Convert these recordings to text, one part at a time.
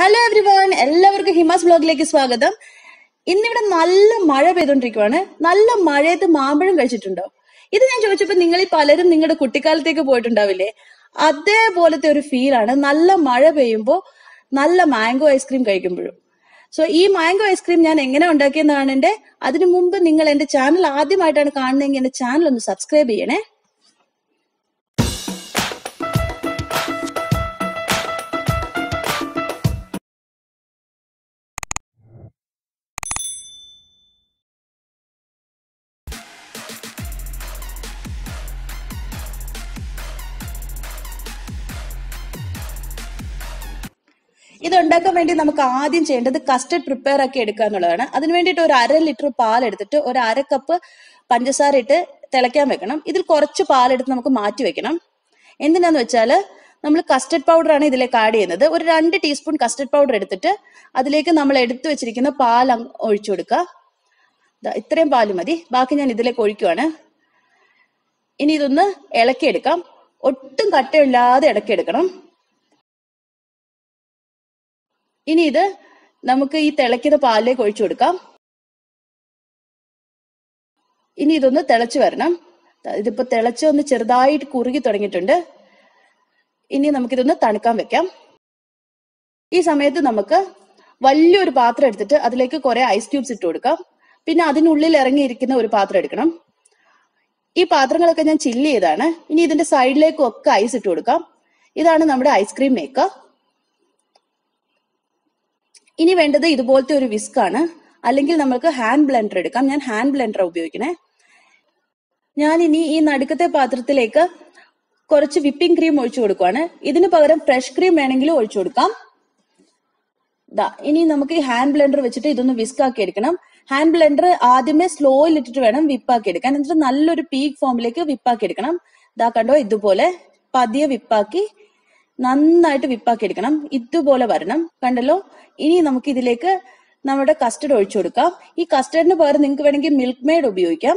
Hello every one എല്ലാവർക്കും ഹിമാസ് ബ്ലോഗിലേക്ക് സ്വാഗതം. ഇന്നിവിടെ നല്ല മഴ പെയ്തോണ്ടിരിക്കുവാണ്. നല്ല മഴയത്ത് മാമ്പഴം കഴിച്ചിട്ടുണ്ടോ? ഇത് ഞാൻ ചോദിച്ചപ്പോ നിങ്ങൾ പലരും നിങ്ങളുടെ കുട്ടിക്കാലത്തേക്ക് പോയിട്ടുണ്ടാവില്ലേ? അതേപോലത്തെ ഒരു ഫീലാണ് നല്ല മഴ പെയ്യുമ്പോൾ നല്ല മാംഗോ ഐസ്ക്രീം കഴിക്കുമ്പോഴും. സോ ഈ മാംഗോ ഐസ്ക്രീം ഞാൻ എങ്ങനെ ഉണ്ടാക്കിയെന്നാണ് എന്റെ അതിനു മുമ്പ് നിങ്ങൾ എന്റെ ചാനൽ ആദ്യമായിട്ടാണ് കാണുന്നതെങ്കിൽ എന്റെ ചാനൽ ഒന്ന് സബ്സ്ക്രൈബ് ചെയ്യണേ. ഇത് ഉണ്ടാക്കാൻ വേണ്ടി നമുക്ക് ആദ്യം ചെയ്യേണ്ടത് കസ്റ്റർഡ് പ്രിപ്പയർ ആക്കി എടുക്കുക എന്നുള്ളതാണ്. അതിന് വേണ്ടിയിട്ട് ഒരു അര ലിറ്റർ പാൽ എടുത്തിട്ട് ഒരു അര കപ്പ് പഞ്ചസാര ഇട്ട് തിളയ്ക്കാൻ വെക്കണം. ഇതിൽ കുറച്ച് പാലെടുത്ത് നമുക്ക് മാറ്റി വെക്കണം. എന്തിനാന്ന് വെച്ചാൽ നമ്മൾ കസ്റ്റർഡ് പൗഡർ ആണ് ഇതിലേക്ക് ആഡ് ചെയ്യുന്നത്. ഒരു രണ്ട് ടീസ്പൂൺ കസ്റ്റർഡ് പൗഡർ എടുത്തിട്ട് അതിലേക്ക് നമ്മൾ എടുത്തു വെച്ചിരിക്കുന്ന പാൽ ഒഴിച്ചു കൊടുക്കുക. ഇത്രയും പാൽ മതി. ബാക്കി ഞാൻ ഇതിലേക്ക് ഒഴിക്കുവാണ്. ഇനി ഇതൊന്ന് ഇളക്കിയെടുക്കാം. ഒട്ടും കട്ടയില്ലാതെ ഇളക്കിയെടുക്കണം. ഇനി ഇത് നമുക്ക് ഈ തിളയ്ക്കുന്ന പാലിലേക്ക് ഒഴിച്ചു കൊടുക്കാം. ഇനി ഇതൊന്ന് തിളച്ചു വരണം. ഇതിപ്പോ തിളച്ച് ഒന്ന് ചെറുതായിട്ട് കുറുകി തുടങ്ങിയിട്ടുണ്ട്. ഇനി നമുക്കിതൊന്ന് തണുക്കാൻ വെക്കാം. ഈ സമയത്ത് നമുക്ക് വലിയൊരു പാത്രം എടുത്തിട്ട് അതിലേക്ക് കുറെ ഐസ് ക്യൂബ്സ് ഇട്ട് കൊടുക്കാം. പിന്നെ അതിനുള്ളിൽ ഇറങ്ങിയിരിക്കുന്ന ഒരു പാത്രം എടുക്കണം. ഈ പാത്രങ്ങളൊക്കെ ഞാൻ ചില്ല് ചെയ്താണ് ഇനി ഇതിന്റെ സൈഡിലേക്കും ഒക്കെ ഐസ് ഇട്ട് കൊടുക്കാം. ഇതാണ് നമ്മുടെ ഐസ്ക്രീം മേക്കർ ഇനി വേണ്ടത് ഇതുപോലത്തെ ഒരു വിസ്ക് ആണ്. അല്ലെങ്കിൽ നമുക്ക് ഹാൻഡ് ബ്ലെൻഡർ എടുക്കാം. ഞാൻ ഹാൻഡ് ബ്ലെൻഡർ ഉപയോഗിക്കണേ. ഞാൻ ഇനി ഈ നടുക്കത്തെ പാത്രത്തിലേക്ക് കുറച്ച് വിപ്പിംഗ് ക്രീം ഒഴിച്ചു കൊടുക്കുവാണ്. ഇതിന് പകരം ഫ്രഷ് ക്രീം വേണമെങ്കിലും ഒഴിച്ചു കൊടുക്കാം. ദാ ഇനി നമുക്ക് ഈ ഹാൻഡ് ബ്ലെൻഡർ വെച്ചിട്ട് ഇതൊന്ന് വിസ്ക് ആക്കി എടുക്കണം. ഹാൻഡ് ബ്ലെൻഡർ ആദ്യമേ സ്ലോയിൽ ഇട്ടിട്ട് വേണം വിപ്പാക്കി എടുക്കാൻ. എന്നിട്ട് നല്ലൊരു പീക്ക് ഫോമിലേക്ക് വിപ്പാക്കി എടുക്കണം. ദാ കണ്ടോ ഇതുപോലെ പതിയെ വിപ്പാക്കി നന്നായിട്ട് വിപ്പാക്കി എടുക്കണം. ഇതുപോലെ വരണം. കണ്ടല്ലോ? ഇനി നമുക്ക് ഇതിലേക്ക് നമ്മുടെ കസ്റ്റർഡ് ഒഴിച്ചു കൊടുക്കാം. ഈ കസ്റ്റർഡിന് പകരം നിങ്ങൾക്ക് വേണമെങ്കിൽ മിൽക്ക് മെയ്ഡ് ഉപയോഗിക്കാം.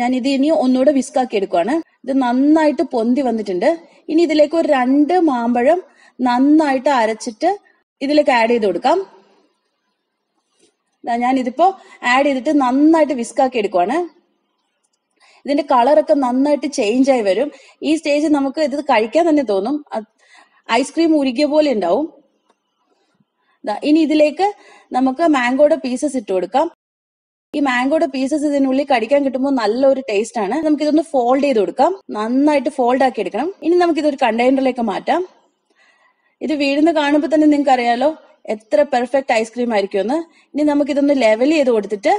ഞാൻ ഇത് ഇനി ഒന്നുകൂടെ വിസ്കാക്കി എടുക്കുവാണ്. ഇത് നന്നായിട്ട് പൊന്തി വന്നിട്ടുണ്ട്. ഇനി ഇതിലേക്ക് ഒരു രണ്ട് മാമ്പഴം നന്നായിട്ട് അരച്ചിട്ട് ഇതിലേക്ക് ആഡ് ചെയ്ത് കൊടുക്കാം. ഞാൻ ഇതിപ്പോ ആഡ് ചെയ്തിട്ട് നന്നായിട്ട് വിസ്കാക്കി എടുക്കുവാണ്. ഇതിന്റെ കളറൊക്കെ നന്നായിട്ട് ചേഞ്ച് ആയി വരും. ഈ സ്റ്റേജ് നമുക്ക് ഇത് കഴിക്കാൻ തന്നെ തോന്നും. ഐസ്ക്രീം ഉരുകിയ പോലെ ഉണ്ടാവും. ഇനി ഇതിലേക്ക് നമുക്ക് മാംഗോയുടെ പീസസ് ഇട്ട് കൊടുക്കാം. ഈ മാംഗോയുടെ പീസസ് ഇതിനുള്ളിൽ കടിക്കാൻ കിട്ടുമ്പോൾ നല്ലൊരു ടേസ്റ്റ് ആണ്. നമുക്ക് ഇതൊന്ന് ഫോൾഡ് ചെയ്ത് കൊടുക്കാം. നന്നായിട്ട് ഫോൾഡ് ആക്കി എടുക്കണം. ഇനി നമുക്ക് ഇതൊരു കണ്ടെയ്നറിലേക്ക് മാറ്റാം. ഇത് വീഴുന്ന കാണുമ്പോൾ തന്നെ നിങ്ങൾക്ക് അറിയാലോ എത്ര പെർഫെക്റ്റ് ഐസ്ക്രീം ആയിരിക്കും എന്ന് ഇനി നമുക്ക് ഇതൊന്ന് ലെവൽ ചെയ്ത് കൊടുത്തിട്ട്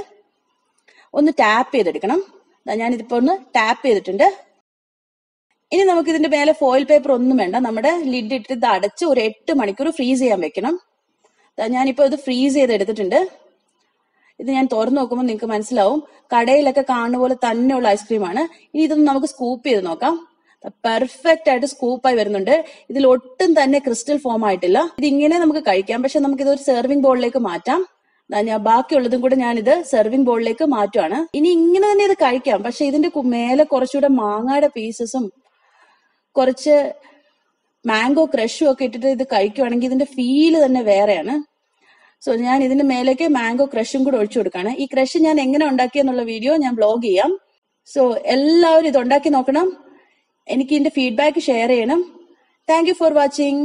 ഒന്ന് ടാപ്പ് ചെയ്തെടുക്കണം. ഞാനിതിപ്പോ ഒന്ന് ടാപ്പ് ചെയ്തിട്ടുണ്ട്. ഇനി നമുക്ക് ഇതിന്റെ മേലെ ഫോയിൽ പേപ്പർ ഒന്നും വേണ്ട. നമ്മുടെ ലിഡ് ഇട്ട് ഇത് അടച്ച് ഒരു എട്ട് മണിക്കൂർ ഫ്രീസ് ചെയ്യാൻ വെക്കണം. ഞാനിപ്പോ ഇത് ഫ്രീസ് ചെയ്ത് എടുത്തിട്ടുണ്ട്. ഇത് ഞാൻ തുറന്നു നോക്കുമ്പോൾ നിങ്ങൾക്ക് മനസ്സിലാവും. കടയിലൊക്കെ കാണുന്ന പോലെ തന്നെയുള്ള ഐസ്ക്രീമാണ് ഇനി ഇതൊന്ന് നമുക്ക് സ്കൂപ്പ് ചെയ്ത് നോക്കാം. പെർഫെക്റ്റ് ആയിട്ട് സ്കൂപ്പായി വരുന്നുണ്ട്. ഇതിൽ ഒട്ടും തന്നെ ക്രിസ്റ്റൽ ഫോം ആയിട്ടില്ല. ഇത് ഇങ്ങനെ നമുക്ക് കഴിക്കാം. പക്ഷെ നമുക്ക് ഇത് ഒരു സെർവിംഗ് ബോളിലേക്ക് മാറ്റാം. ഞാൻ ബാക്കിയുള്ളതും കൂടെ ഞാൻ ഇത് സെർവിംഗ് ബോളിലേക്ക് മാറ്റുവാണ്. ഇനി ഇങ്ങനെ തന്നെ ഇത് കഴിക്കാം. പക്ഷെ ഇതിന്റെ മേലെ കുറച്ചുകൂടെ മാങ്ങയുടെ പീസസും കുറച്ച് മാംഗോ ക്രഷും ഒക്കെ ഇട്ടിട്ട് ഇത് കഴിക്കുവാണെങ്കിൽ ഇതിന്റെ ഫീൽ തന്നെ വേറെയാണ്. സോ ഞാൻ ഇതിന്റെ മേലേക്ക് മാംഗോ ക്രഷും കൂടെ ഒഴിച്ചു കൊടുക്കാണ് ഈ ക്രഷ് ഞാൻ എങ്ങനെ ഉണ്ടാക്കിയെന്നുള്ള വീഡിയോ ഞാൻ ബ്ലോഗ് ചെയ്യാം. സോ എല്ലാവരും ഇത് ഉണ്ടാക്കി നോക്കണം. എനിക്ക് ഇതിന്റെ ഫീഡ്ബാക്ക് ഷെയർ ചെയ്യണം. Thank you for watching